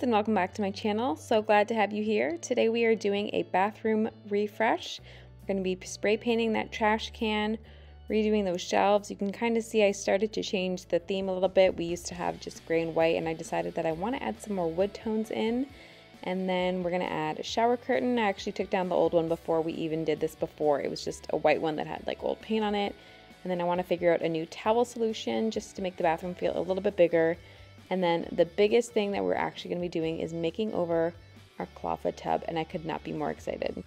friends and welcome back to my channel. So glad to have you here. Today we are doing a bathroom refresh. We're going to be spray painting that trash can, redoing those shelves. You can kind of see I started to change the theme a little bit. We used to have just gray and white and I decided that I want to add some more wood tones in. And then we're going to add a shower curtain. I actually took down the old one before we even did this before. It was just a white one that had like old paint on it. And then I want to figure out a new towel solution just to make the bathroom feel a little bit bigger. And then the biggest thing that we're actually going to be doing is making over our clawfoot tub, and I could not be more excited.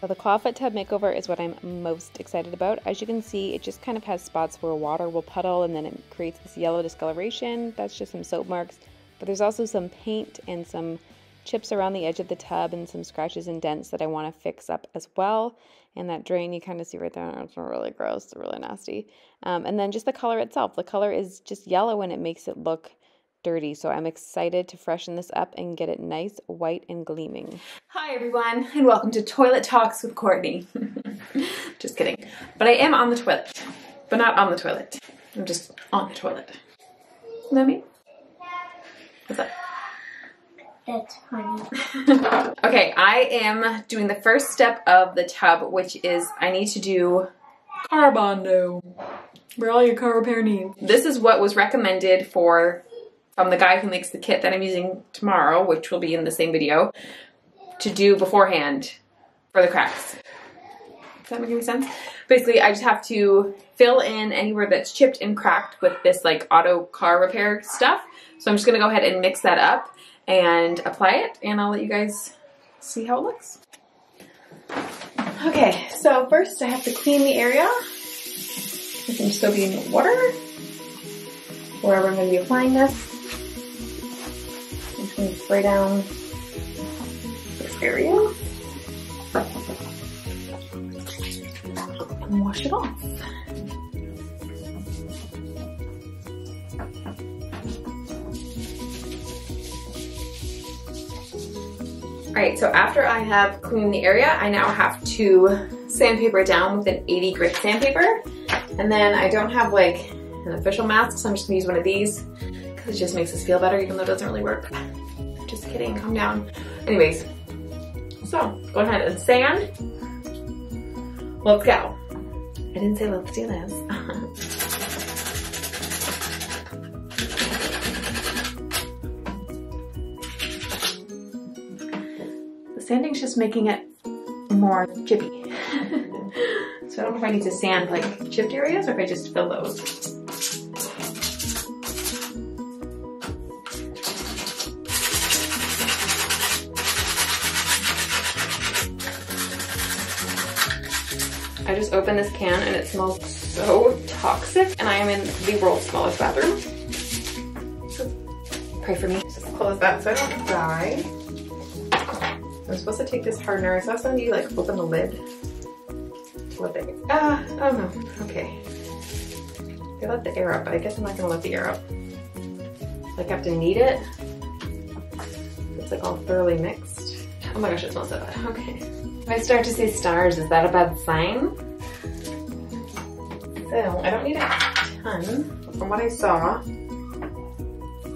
So the clawfoot tub makeover is what I'm most excited about. As you can see, it just kind of has spots where water will puddle and then it creates this yellow discoloration. That's just some soap marks. But there's also some paint and some chips around the edge of the tub and some scratches and dents that I want to fix up as well. And that drain you kind of see right there, it's really gross, really nasty. Um, and then just the color itself. The color is just yellow and it makes it look dirty. So I'm excited to freshen this up and get it nice, white, and gleaming. Hi everyone, and welcome to Toilet Talks with Courtney. just kidding. But I am on the toilet, but not on the toilet. I'm just on the toilet. Mean? What's up? That's funny. okay, I am doing the first step of the tub, which is I need to do car Bondo for all your car repair needs. This is what was recommended for from the guy who makes the kit that I'm using tomorrow, which will be in the same video, to do beforehand for the cracks. Does that make any sense? Basically, I just have to fill in anywhere that's chipped and cracked with this like auto car repair stuff. So I'm just gonna go ahead and mix that up and apply it and I'll let you guys see how it looks. Okay, so first I have to clean the area. with some soapy water wherever I'm going to be applying this. I'm just going to spray down this area and wash it off. All right, so after I have cleaned the area, I now have to sandpaper down with an 80 grit sandpaper. And then I don't have like an official mask, so I'm just gonna use one of these because it just makes us feel better even though it doesn't really work. Just kidding, calm down. Anyways, so go ahead and sand. Let's go. I didn't say let's do this. sanding's just making it more chippy. so I don't know if I need to sand like chipped areas or if I just fill those. I just opened this can and it smells so toxic and I am in the world's smallest bathroom. Pray for me. Just close that so I don't die. Supposed to take this hardener. I saw somebody like open the lid to let the ah oh no okay. They let the air out, but I guess I'm not gonna let the air out. Like I have to knead it. It's like all thoroughly mixed. Oh my gosh, it smells so bad. Okay. If I start to see stars, is that a bad sign? So I don't need a ton. From what I saw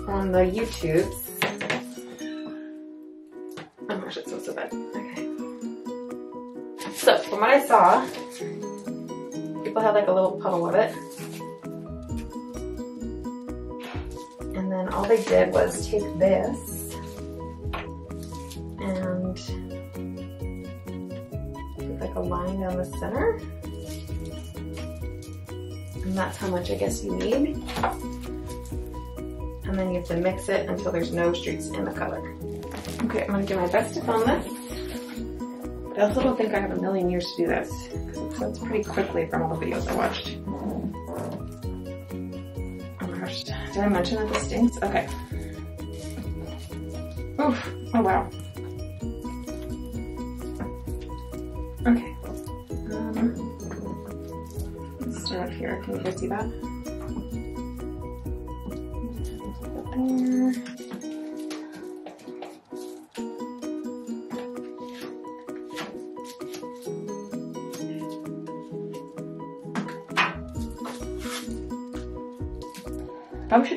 on the YouTubes, Okay. So, from what I saw, people had like a little puddle of it. And then all they did was take this and put like a line down the center. And that's how much I guess you need. And then you have to mix it until there's no streaks in the color. Okay, I'm gonna do my best to film this. But I also don't think I have a million years to do this. So it's pretty quickly from all the videos I watched. Oh my gosh, did I mention that this stinks? Okay. Oof, oh wow. Okay. Um, let's start up here. Can you guys see that?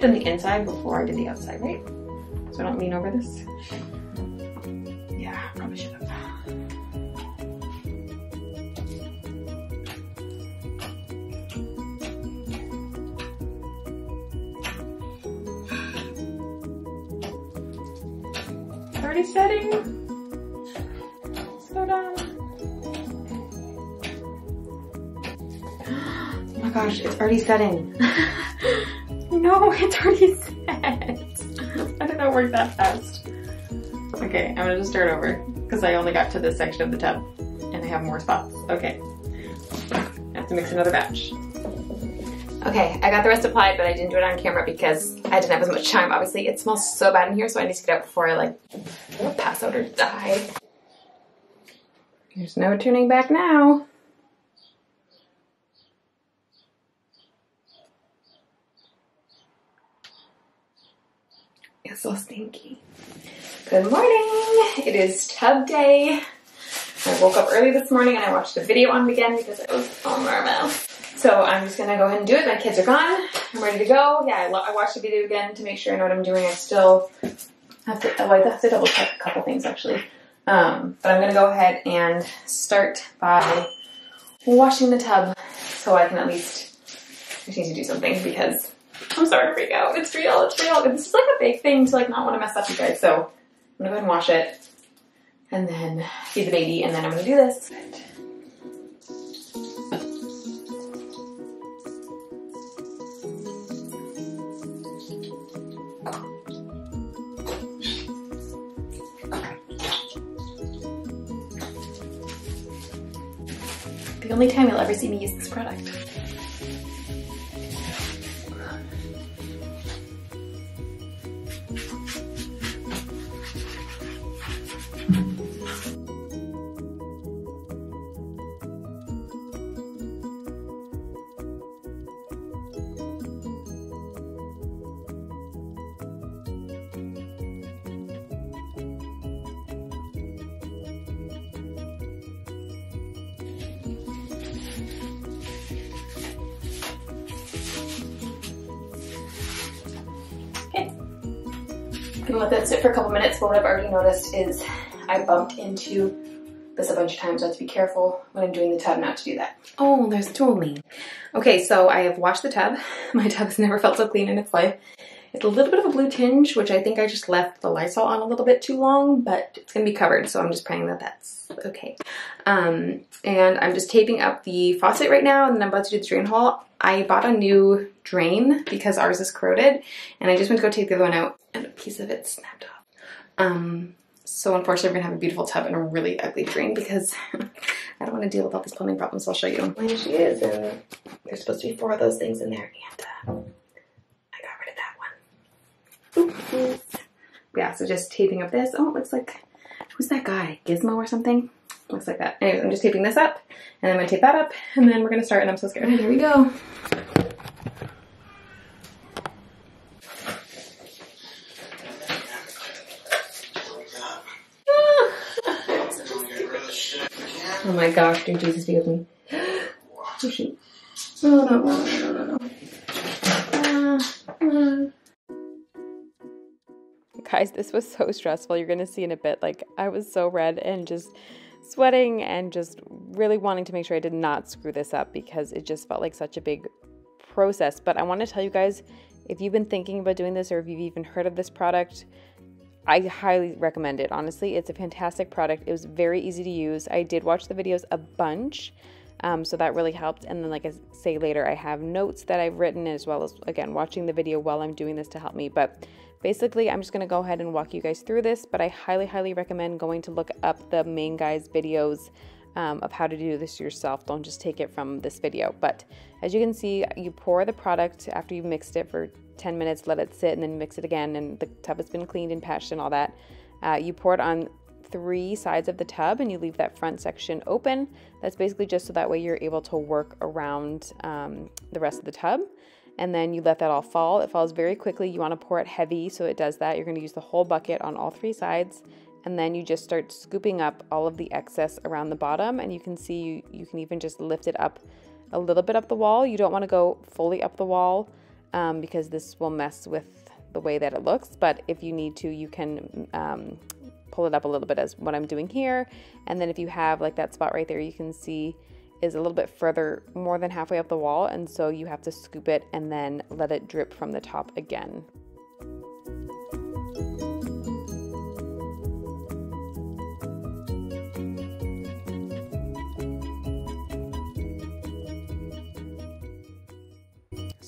Done the inside before I did the outside, right? So I don't lean over this. Yeah, probably should have. Already setting. So done. Oh my gosh, it's already setting. no, it's already set. How did that work that fast? Okay, I'm gonna just start over because I only got to this section of the tub and I have more spots. Okay, I have to mix another batch. Okay, I got the rest applied, but I didn't do it on camera because I didn't have as much time. Obviously, it smells so bad in here, so I need to get out before I like pass out or die. There's no turning back now. So stinky. Good morning. It is tub day. I woke up early this morning and I watched a video on again because it was on my mouth. So I'm just gonna go ahead and do it. My kids are gone. I'm ready to go. Yeah, I, I watched the video again to make sure I know what I'm doing. I still have to, oh, I have to double check a couple things actually. Um, but I'm gonna go ahead and start by washing the tub so I can at least, I need to do something because I'm sorry to freak out. It's real, it's real. This is like a big thing to like not want to mess up you guys. So I'm gonna go ahead and wash it and then feed the baby and then I'm gonna do this. The only time you'll ever see me use this product. Noticed is I bumped into this a bunch of times. I have to be careful when I'm doing the tub not to do that. Oh, there's Toolene. Okay, so I have washed the tub. My tub has never felt so clean in its life. It's a little bit of a blue tinge, which I think I just left the Lysol on a little bit too long, but it's gonna be covered, so I'm just praying that that's okay. Um, and I'm just taping up the faucet right now, and then I'm about to do the drain haul. I bought a new drain because ours is corroded, and I just went to go take the other one out, and a piece of it snapped off. Um, so unfortunately, we're gonna have a beautiful tub and a really ugly drain because I don't want to deal with all these plumbing problems. So I'll show you. Here she is, and there's supposed to be four of those things in there, and uh, I got rid of that one. Oops. Yeah, so just taping up this. Oh, it looks like, who's that guy? Gizmo or something? Looks like that. Anyways, I'm just taping this up, and I'm gonna tape that up, and then we're gonna start, and I'm so scared. Here we go. Oh my gosh, dear Jesus be with me. Oh shoot. No, no, no, no, no, no. Uh, uh. Guys, this was so stressful. You're to see in a bit. Like, I was so red and just sweating and just really wanting to make sure I did not screw this up because it just felt like such a big process. But I want to tell you guys if you've been thinking about doing this or if you've even heard of this product, I highly recommend it. Honestly, it's a fantastic product. It was very easy to use. I did watch the videos a bunch, um, so that really helped. And then, like I say later, I have notes that I've written as well as, again, watching the video while I'm doing this to help me. But basically, I'm just going to go ahead and walk you guys through this. But I highly, highly recommend going to look up the main guy's videos um, of how to do this yourself. Don't just take it from this video. But as you can see, you pour the product after you've mixed it for 10 minutes, let it sit, and then mix it again. And the tub has been cleaned and patched and all that. Uh, you pour it on three sides of the tub and you leave that front section open. That's basically just so that way you're able to work around um, the rest of the tub. And then you let that all fall. It falls very quickly. You want to pour it heavy so it does that. You're going to use the whole bucket on all three sides. And then you just start scooping up all of the excess around the bottom. And you can see you, you can even just lift it up a little bit up the wall. You don't want to go fully up the wall um, because this will mess with the way that it looks. But if you need to, you can um, pull it up a little bit as what I'm doing here. And then if you have like that spot right there, you can see is a little bit further, more than halfway up the wall. And so you have to scoop it and then let it drip from the top again.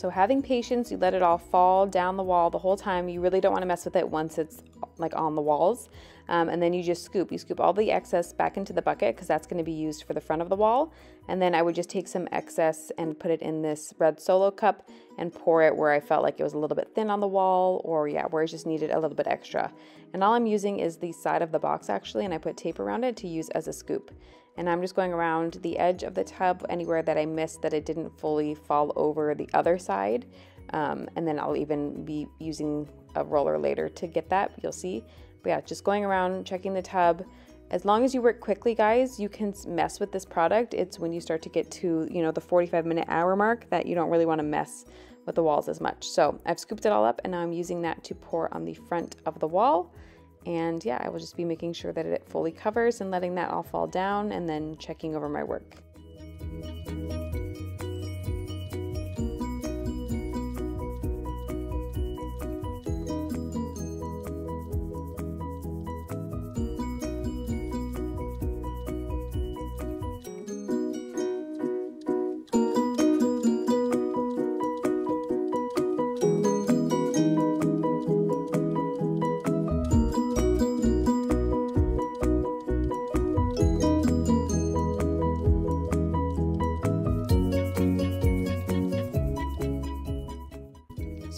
So having patience, you let it all fall down the wall the whole time. You really don't want to mess with it once it's like on the walls. Um, and then you just scoop. You scoop all the excess back into the bucket because that's going to be used for the front of the wall. And then I would just take some excess and put it in this red solo cup and pour it where I felt like it was a little bit thin on the wall or yeah, where it just needed a little bit extra. And all I'm using is the side of the box actually, and I put tape around it to use as a scoop and I'm just going around the edge of the tub anywhere that I missed that it didn't fully fall over the other side. Um, and then I'll even be using a roller later to get that, you'll see. But yeah, just going around, checking the tub. As long as you work quickly, guys, you can mess with this product. It's when you start to get to, you know, the 45 minute hour mark that you don't really want to mess with the walls as much. So I've scooped it all up and now I'm using that to pour on the front of the wall. And yeah, I will just be making sure that it fully covers and letting that all fall down and then checking over my work.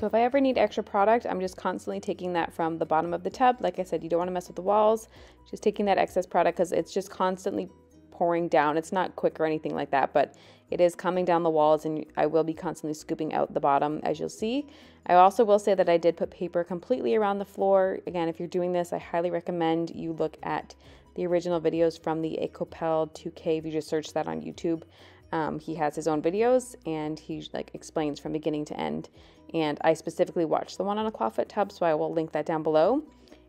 So if I ever need extra product, I'm just constantly taking that from the bottom of the tub. Like I said, you don't want to mess with the walls. Just taking that excess product because it's just constantly pouring down. It's not quick or anything like that, but it is coming down the walls and I will be constantly scooping out the bottom as you'll see. I also will say that I did put paper completely around the floor. Again, if you're doing this, I highly recommend you look at the original videos from the Ekopel 2K if you just search that on YouTube. Um, he has his own videos and he like explains from beginning to end. And I specifically watched the one on a clawfoot tub, so I will link that down below.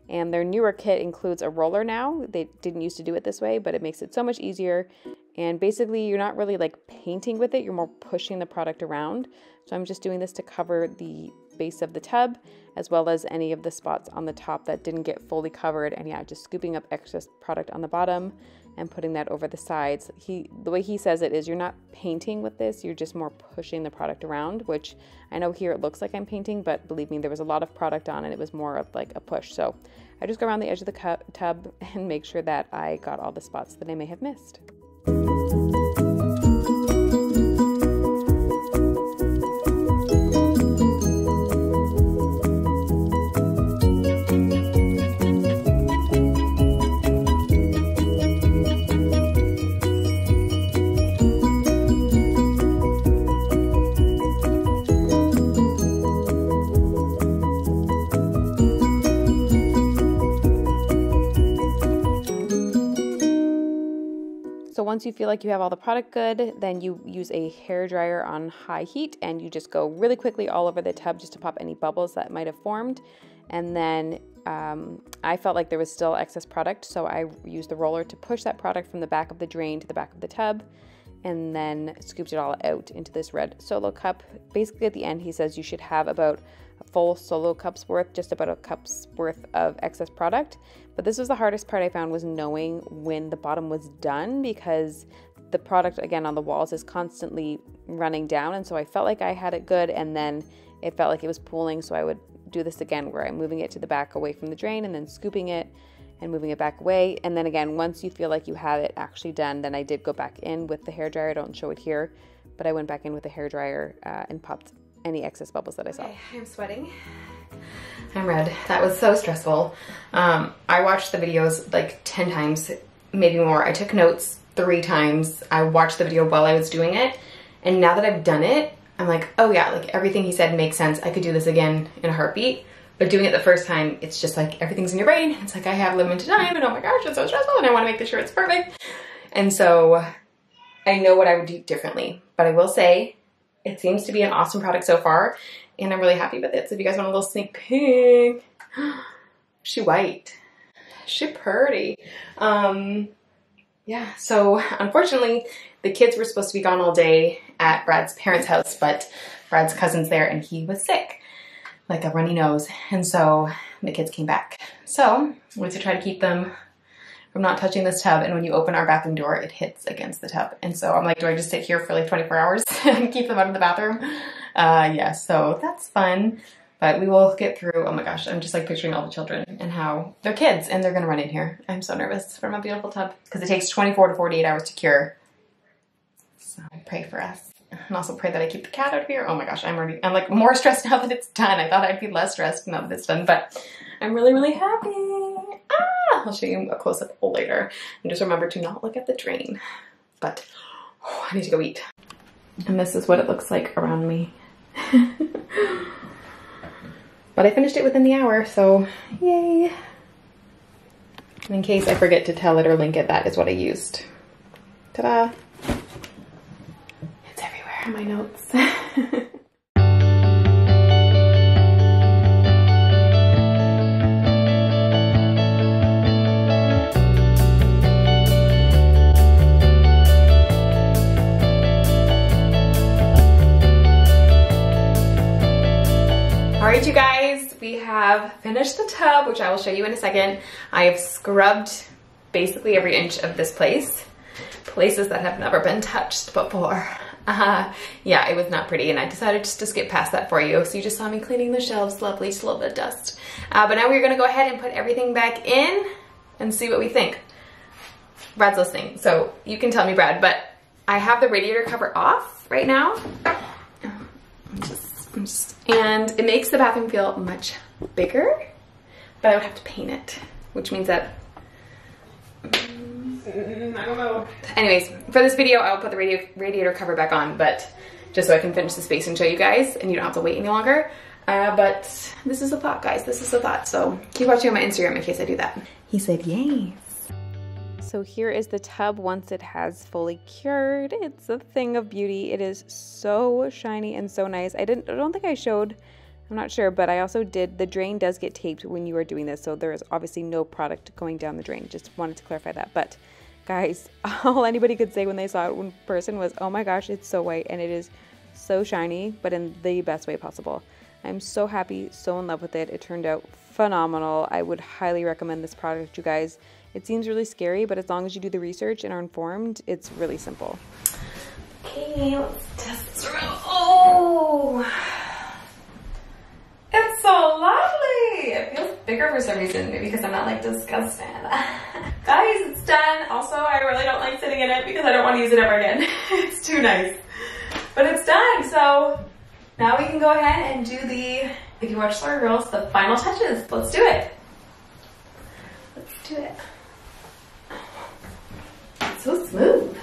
And their newer kit includes a roller now. They didn't used to do it this way, but it makes it so much easier. And basically, you're not really like painting with it, you're more pushing the product around. So I'm just doing this to cover the base of the tub as well as any of the spots on the top that didn't get fully covered. And yeah, just scooping up excess product on the bottom and putting that over the sides. He the way he says it is you're not painting with this, you're just more pushing the product around, which I know here it looks like I'm painting, but believe me, there was a lot of product on and it was more of like a push. So I just go around the edge of the tub and make sure that I got all the spots that I may have missed. Once you feel like you have all the product good, then you use a hair dryer on high heat and you just go really quickly all over the tub just to pop any bubbles that might have formed. And then um, I felt like there was still excess product, so I used the roller to push that product from the back of the drain to the back of the tub and then scooped it all out into this red solo cup. Basically, at the end, he says you should have about full solo cup's worth, just about a cup's worth of excess product. But this was the hardest part I found was knowing when the bottom was done because the product again on the walls is constantly running down. And so I felt like I had it good and then it felt like it was pooling. So I would do this again where I'm moving it to the back away from the drain and then scooping it and moving it back away. And then again once you feel like you have it actually done then I did go back in with the hair dryer I don't show it here but I went back in with the hair dryer uh, and popped any excess bubbles that I saw. Okay, I'm sweating. I'm red. That was so stressful. Um, I watched the videos like 10 times, maybe more. I took notes three times. I watched the video while I was doing it. And now that I've done it, I'm like, oh yeah, like everything he said makes sense. I could do this again in a heartbeat. But doing it the first time, it's just like everything's in your brain. It's like I have limited time and oh my gosh, it's so stressful and I want to make sure it's perfect. And so I know what I would do differently. But I will say It seems to be an awesome product so far, and I'm really happy with it. So if you guys want a little sneak peek, she white, she pretty. Um, yeah, so unfortunately, the kids were supposed to be gone all day at Brad's parents' house, but Brad's cousin's there and he was sick, like a runny nose. And so the kids came back. So we have to try to keep them from not touching this tub. And when you open our bathroom door, it hits against the tub. And so I'm like, do I just sit here for like 24 hours and keep them out of the bathroom? Uh, yeah, so that's fun. But we will get through. Oh my gosh, I'm just like picturing all the children and how they're kids and they're gonna run in here. I'm so nervous for my beautiful tub because it takes 24 to 48 hours to cure. So pray for us. And also pray that I keep the cat out of here. Oh my gosh, I'm already, I'm like more stressed now that it's done. I thought I'd be less stressed now that it's done, but I'm really, really happy. I'll show you a close up later. And just remember to not look at the drain. But oh, I need to go eat. And this is what it looks like around me. but I finished it within the hour, so yay. And in case I forget to tell it or link it, that is what I used. Ta-da! It's everywhere in my notes. right, you guys, we have finished the tub, which I will show you in a second. I have scrubbed basically every inch of this place, places that have never been touched before. Uh, yeah, it was not pretty, and I decided just to skip past that for you. So you just saw me cleaning the shelves, lovely, just a little bit of dust. Uh, but now we're gonna go ahead and put everything back in and see what we think. Brad's listening, so you can tell me, Brad, but I have the radiator cover off right now. I'm just, just, and it makes the bathroom feel much bigger, but I would have to paint it, which means that, mm, I don't know. Anyways, for this video, I'll put the radio, radiator cover back on, but just so I can finish the space and show you guys, and you don't have to wait any longer. Uh, but this is a thought, guys. This is a thought. So keep watching on my Instagram in case I do that. He said, yay. So here is the tub once it has fully cured. It's a thing of beauty. It is so shiny and so nice. I didn't I don't think I showed I'm not sure, but I also did the drain does get taped when you are doing this. So there is obviously no product going down the drain. Just wanted to clarify that. But guys, all anybody could say when they saw it in person was, "Oh my gosh, it's so white and it is so shiny, but in the best way possible." I'm so happy, so in love with it. It turned out phenomenal. I would highly recommend this product, you guys. It seems really scary, but as long as you do the research and are informed, it's really simple. Okay, let's test this. Oh, it's so lovely. It feels bigger for some reason, maybe because I'm not like disgusted. Guys, it's done. Also, I really don't like sitting in it because I don't want to use it ever again. it's too nice. But it's done, so now we can go ahead and do the, if you watch Star Girls, the final touches. Let's do it. Let's do it. So smooth.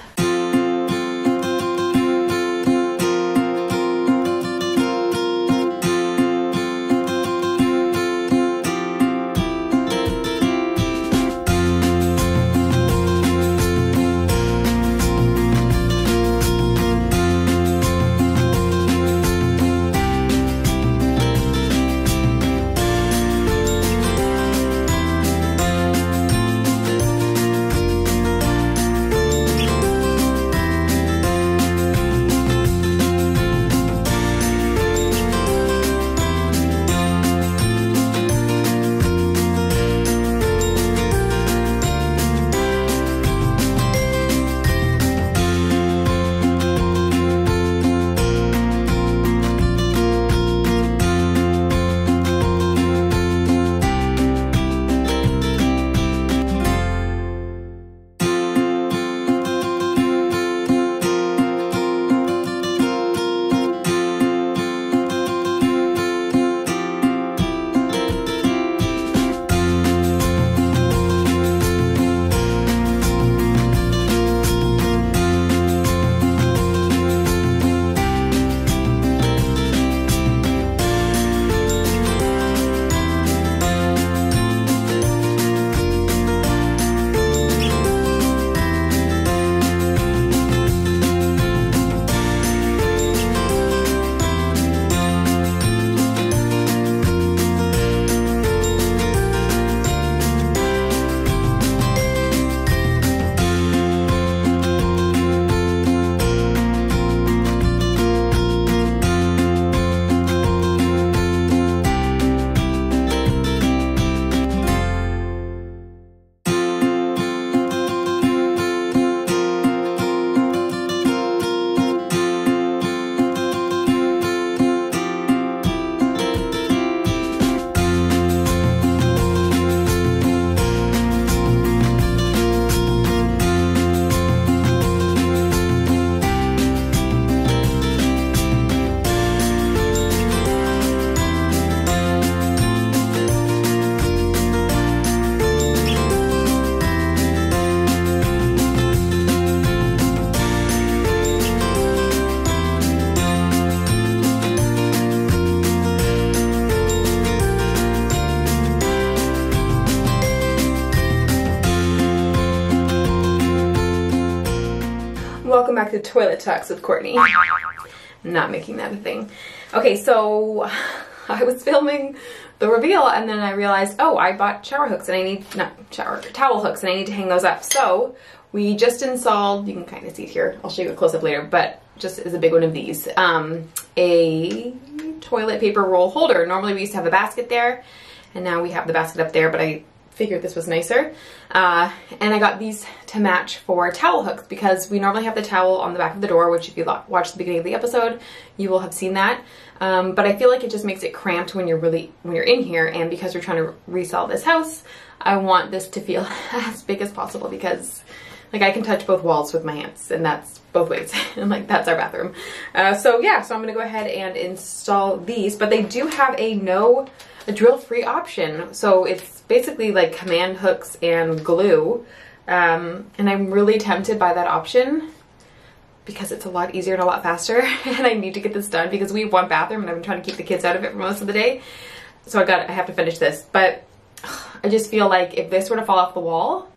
Toilet talks with Courtney. Not making that a thing. Okay, so I was filming the reveal and then I realized, oh, I bought shower hooks and I need, not shower, towel hooks and I need to hang those up. So we just installed, you can kind of see it here, I'll show you a close up later, but just is a big one of these, um, a toilet paper roll holder. Normally we used to have a basket there and now we have the basket up there, but I figured this was nicer. Uh, and I got these to match for towel hooks because we normally have the towel on the back of the door, which if you watch the beginning of the episode, you will have seen that. Um, but I feel like it just makes it cramped when you're really, when you're in here. And because we're trying to resell this house, I want this to feel as big as possible because like I can touch both walls with my hands and that's both ways. and like that's our bathroom. Uh, so yeah, so I'm gonna go ahead and install these, but they do have a no, a drill free option. So it's basically like command hooks and glue. Um, and I'm really tempted by that option because it's a lot easier and a lot faster and I need to get this done because we have one bathroom and I've been trying to keep the kids out of it for most of the day. So I got I have to finish this. But I just feel like if this were to fall off the wall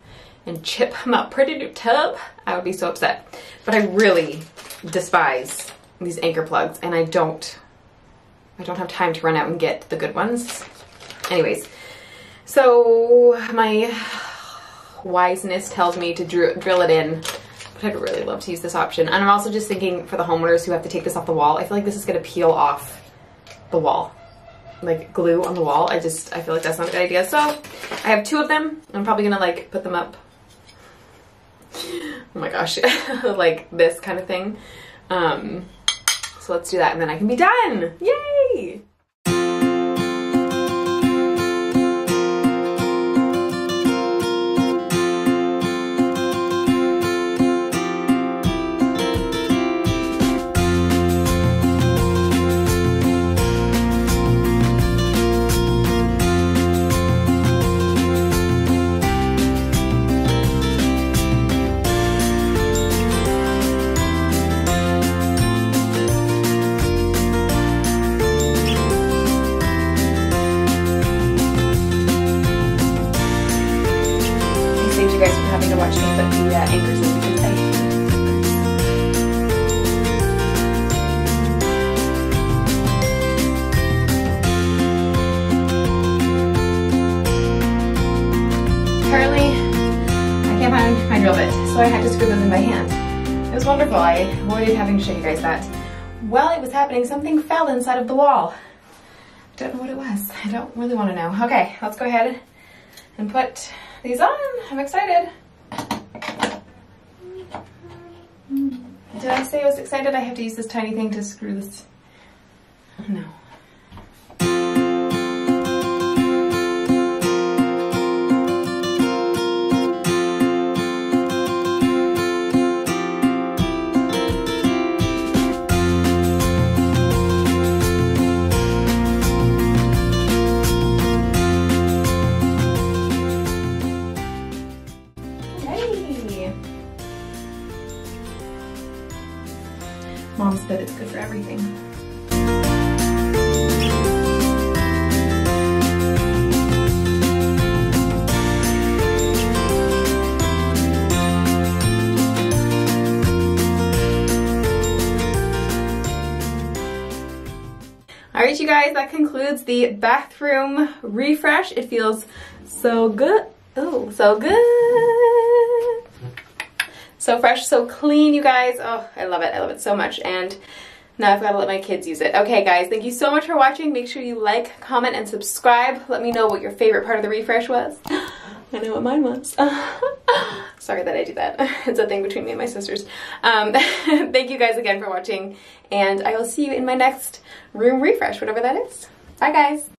and chip my pretty new tub, I would be so upset. But I really despise these anchor plugs and I don't I don't have time to run out and get the good ones. Anyways, so my wiseness tells me to dr drill it in but I'd really love to use this option. And I'm also just thinking for the homeowners who have to take this off the wall, I feel like this is gonna peel off the wall. Like glue on the wall. I just, I feel like that's not a good idea. So I have two of them. I'm probably gonna like put them up. Oh my gosh, like this kind of thing. Um, so let's do that and then I can be done. Yay! It was wonderful. I avoided having to show you guys that. While it was happening, something fell inside of the wall. I Don't know what it was. I don't really want to know. Okay, let's go ahead and put these on. I'm excited. Did I say I was excited? I have to use this tiny thing to screw this. No. Said it's good for everything. All right, you guys, that concludes the bathroom refresh. It feels so good. Oh, so good so fresh, so clean, you guys. Oh, I love it. I love it so much. And now I've got to let my kids use it. Okay, guys, thank you so much for watching. Make sure you like, comment, and subscribe. Let me know what your favorite part of the refresh was. I know what mine was. Sorry that I do that. It's a thing between me and my sisters. Um, thank you guys again for watching, and I will see you in my next room refresh, whatever that is. Bye, guys.